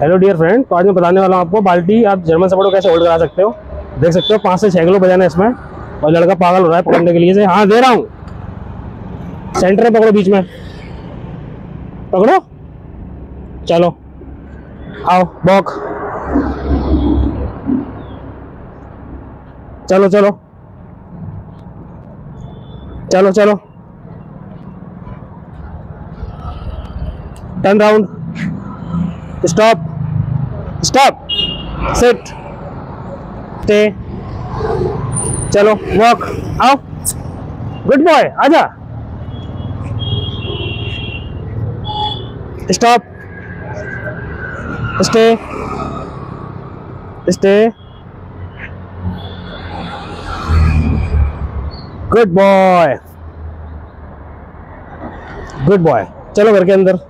Hello dear friend तो आज मैं बताने वाला हूँ आपको, बाल्टी आप जर्मन सपोर्ट कैसे होल्ड करा सकते हो? देख सकते हो, पाँच से छः किलो बजाना है इसमें। और लड़का पागल हो रहा है पकड़ने के लिए से हाँ दे रहा हूँ। सेंटर में पकड़ो बीच में। पकड़ो। चलो। आओ बॉक चलो चलो। चलो चलो। Turn round stop stop sit stay चलो वॉक आओ. गुड बॉय आजा. Stop stay stay good boy good boy चलो घर के अंदर.